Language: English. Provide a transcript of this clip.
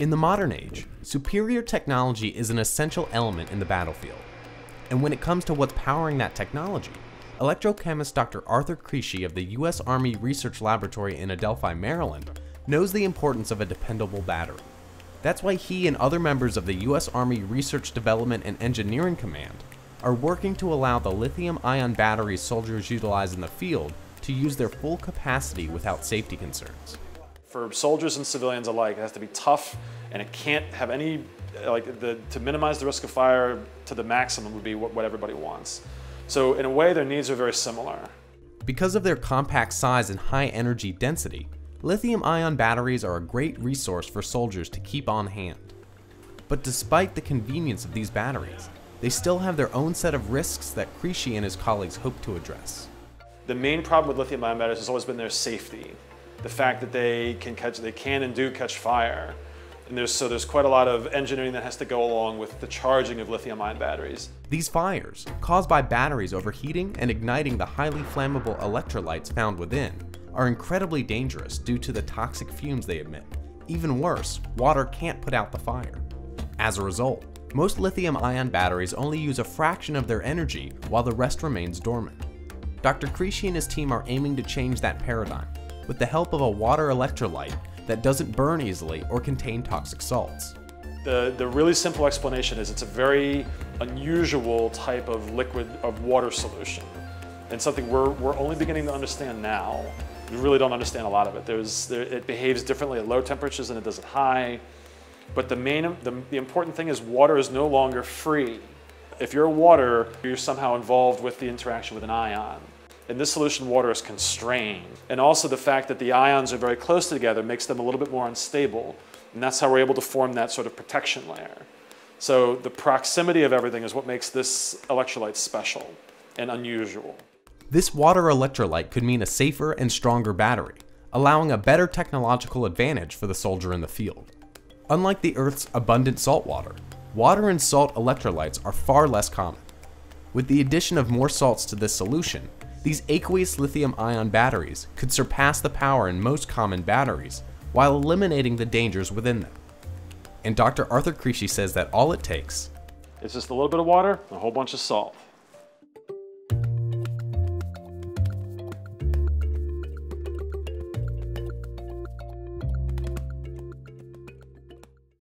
In the modern age, superior technology is an essential element in the battlefield. And when it comes to what's powering that technology, electrochemist Dr. Arthur Cresce of the U.S. Army Research Laboratory in Adelphi, Maryland, knows the importance of a dependable battery. That's why he and other members of the U.S. Army Research Development and Engineering Command are working to allow the lithium ion batteries soldiers utilize in the field to use their full capacity without safety concerns. For soldiers and civilians alike, it has to be tough and it can't have any, like, the, to minimize the risk of fire to the maximum would be what, what everybody wants. So, in a way, their needs are very similar. Because of their compact size and high energy density, lithium ion batteries are a great resource for soldiers to keep on hand. But despite the convenience of these batteries, they still have their own set of risks that Cresce and his colleagues hope to address. The main problem with lithium ion batteries has always been their safety. The fact that they can catch, they can and do catch fire. And there's, so there's quite a lot of engineering that has to go along with the charging of lithium ion batteries. These fires, caused by batteries overheating and igniting the highly flammable electrolytes found within, are incredibly dangerous due to the toxic fumes they emit. Even worse, water can't put out the fire. As a result, most lithium ion batteries only use a fraction of their energy while the rest remains dormant. Dr. Cresce and his team are aiming to change that paradigm with the help of a water electrolyte that doesn't burn easily or contain toxic salts. The, the really simple explanation is it's a very unusual type of liquid of water solution and something we're, we're only beginning to understand now. We really don't understand a lot of it. There's, there, it behaves differently at low temperatures than it does at high. But the main, the, the important thing is water is no longer free. If you're water, you're somehow involved with the interaction with an ion. In this solution, water is constrained. And also the fact that the ions are very close together makes them a little bit more unstable. And that's how we're able to form that sort of protection layer. So the proximity of everything is what makes this electrolyte special and unusual. This water electrolyte could mean a safer and stronger battery, allowing a better technological advantage for the soldier in the field. Unlike the Earth's abundant salt water, water in salt electrolytes are far less common. With the addition of more salts to this solution, these aqueous lithium ion batteries could surpass the power in most common batteries while eliminating the dangers within them. And Dr. Arthur Cresce says that all it takes is just a little bit of water and a whole bunch of salt.